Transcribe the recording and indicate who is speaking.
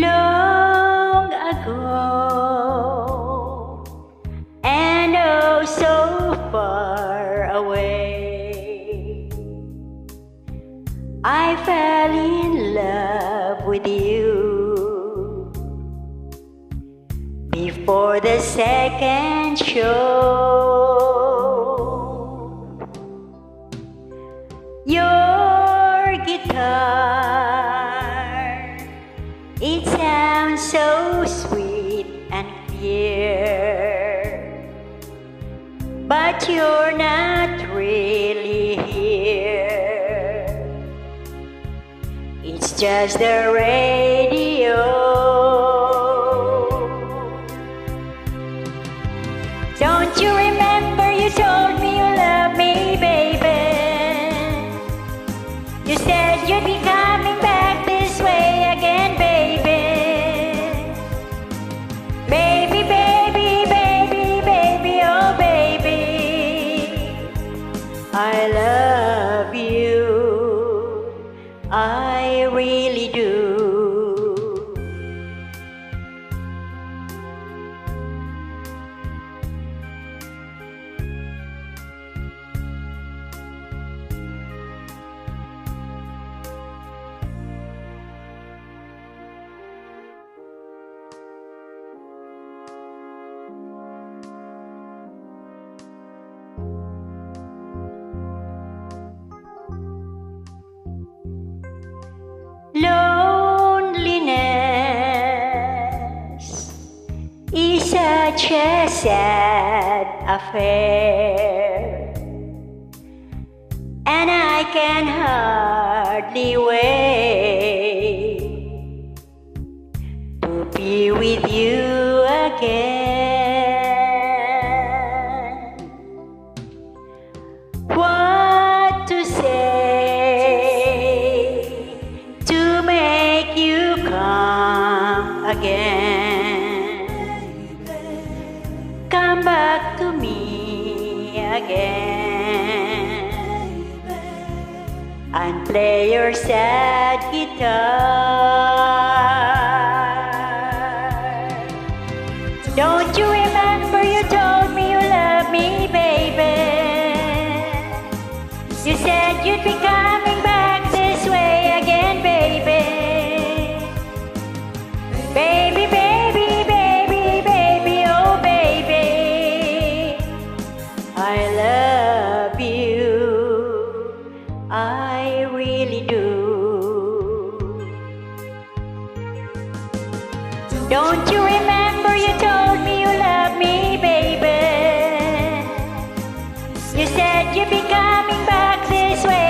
Speaker 1: long ago. And oh so far away I fell in love with you. Before the second show but you're not really here. It's just the radio. Is such a sad affair, and I can hardly wait to be with you again. What to say to make you come again? Come back to me again and play your sad guitar. I love you. I really do. Don't you remember you told me you love me, baby? You said you'd be coming back this way.